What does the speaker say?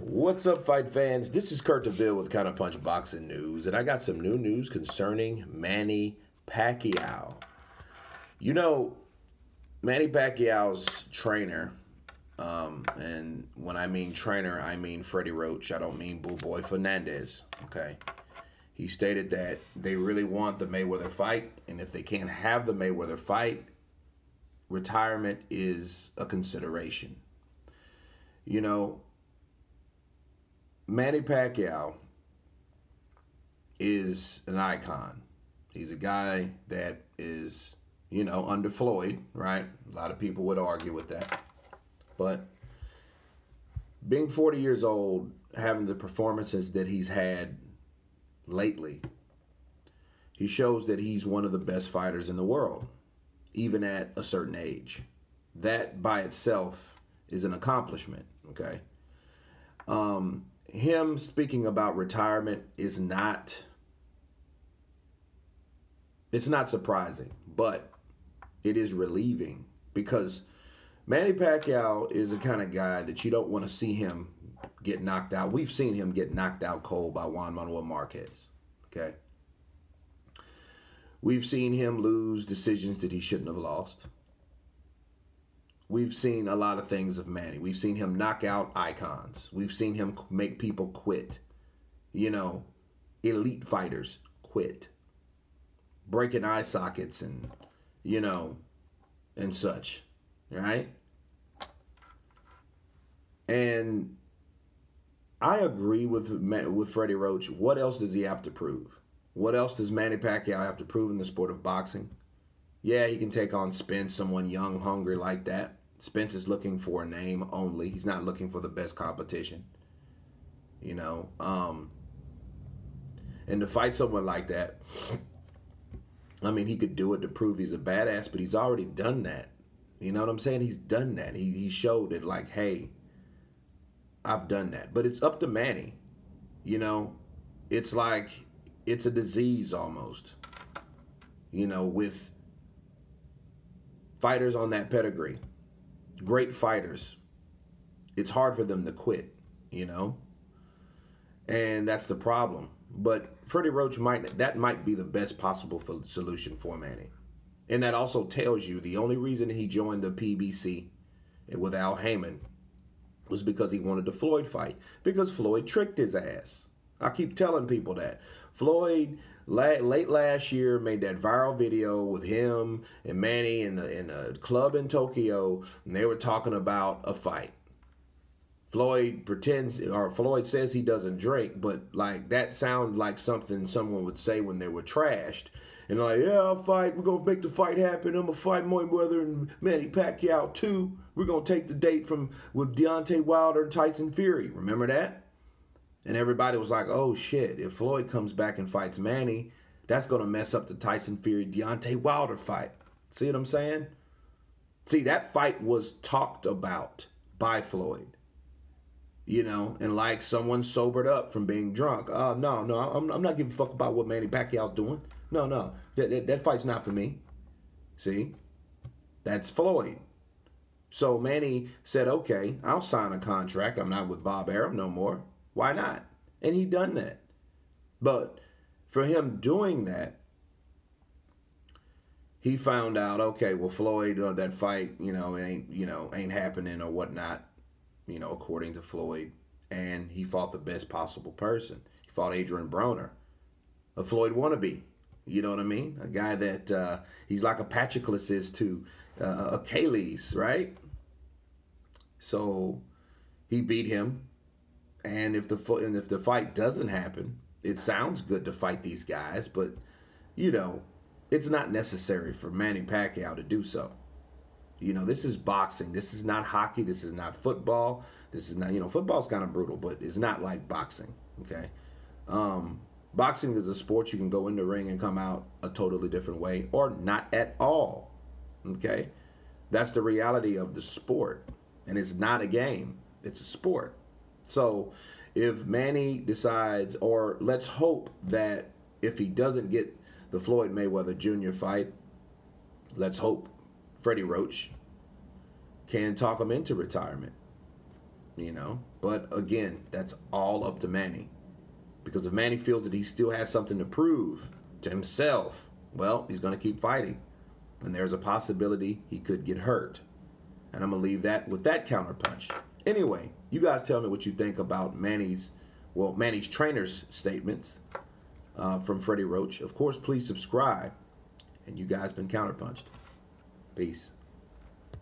What's up, fight fans? This is Kurt DeVille with Counterpunch Boxing News, and I got some new news concerning Manny Pacquiao. You know, Manny Pacquiao's trainer, um, and when I mean trainer, I mean Freddie Roach. I don't mean Buboy Fernandez. Okay. He stated that they really want the Mayweather fight, and if they can't have the Mayweather fight, retirement is a consideration. You know, Manny Pacquiao is an icon. He's a guy that is, you know, under Floyd, right? A lot of people would argue with that. But being 40 years old, having the performances that he's had lately, he shows that he's one of the best fighters in the world, even at a certain age. That by itself is an accomplishment, okay? Um, him speaking about retirement is not it's not surprising, but it is relieving because Manny Pacquiao is the kind of guy that you don't want to see him get knocked out. We've seen him get knocked out cold by Juan Manuel Marquez. Okay. We've seen him lose decisions that he shouldn't have lost. We've seen a lot of things of Manny. We've seen him knock out icons. We've seen him make people quit. You know, elite fighters quit. Breaking eye sockets and, you know, and such. Right? And I agree with with Freddie Roach. What else does he have to prove? What else does Manny Pacquiao have to prove in the sport of boxing? Yeah, he can take on Spence, someone young, hungry like that. Spence is looking for a name only. He's not looking for the best competition. You know, um, and to fight someone like that, I mean, he could do it to prove he's a badass, but he's already done that. You know what I'm saying? He's done that. He he showed it like, hey, I've done that. But it's up to Manny. You know, it's like it's a disease almost. You know, with fighters on that pedigree, great fighters, it's hard for them to quit, you know? And that's the problem. But Freddie Roach might that might be the best possible solution for Manny. And that also tells you the only reason he joined the PBC eh, with Al Haymon was because he wanted the Floyd fight. Because Floyd tricked his ass. I keep telling people that. Floyd late last year made that viral video with him and Manny in the in the club in Tokyo, and they were talking about a fight. Floyd pretends or Floyd says he doesn't drink, but like that sounds like something someone would say when they were trashed. And like, yeah, I'll fight. We're gonna make the fight happen. I'm gonna fight Mayweather and Manny Pacquiao too. We're gonna take the date from with Deontay Wilder and Tyson Fury. Remember that? And everybody was like, oh shit, if Floyd comes back and fights Manny, that's gonna mess up the Tyson Fury Deontay Wilder fight. See what I'm saying? See, that fight was talked about by Floyd. You know, and like someone sobered up from being drunk. Uh, no, no, I'm, I'm not giving a fuck about what Manny Pacquiao's doing. No, no, that, that, that fight's not for me. See, that's Floyd. So Manny said, okay, I'll sign a contract. I'm not with Bob Arum no more. Why not? And he done that. But for him doing that, he found out, okay, well, Floyd, uh, that fight, you know, ain't, you know, ain't happening or whatnot, you know, according to Floyd. And he fought the best possible person. He fought Adrian Broner, a Floyd wannabe. You know what I mean? A guy that uh, he's like a Patroclus is to uh, Achilles, right? So he beat him, and if the and if the fight doesn't happen, it sounds good to fight these guys, but you know, it's not necessary for Manny Pacquiao to do so. You know, this is boxing. This is not hockey. This is not football. This is not, you know, football's kind of brutal, but it's not like boxing. Okay. Um, boxing is a sport you can go in the ring and come out a totally different way or not at all. Okay. That's the reality of the sport. And it's not a game, it's a sport. So if Manny decides, or let's hope that if he doesn't get the Floyd Mayweather Jr. fight, let's hope Freddie Roach can talk him into retirement. you know. But again, that's all up to Manny. Because if Manny feels that he still has something to prove to himself, well, he's going to keep fighting. And there's a possibility he could get hurt. And I'm going to leave that with that counterpunch. Anyway, you guys tell me what you think about Manny's, well, Manny's trainer's statements uh, from Freddie Roach. Of course, please subscribe. And you guys been counterpunched. Peace.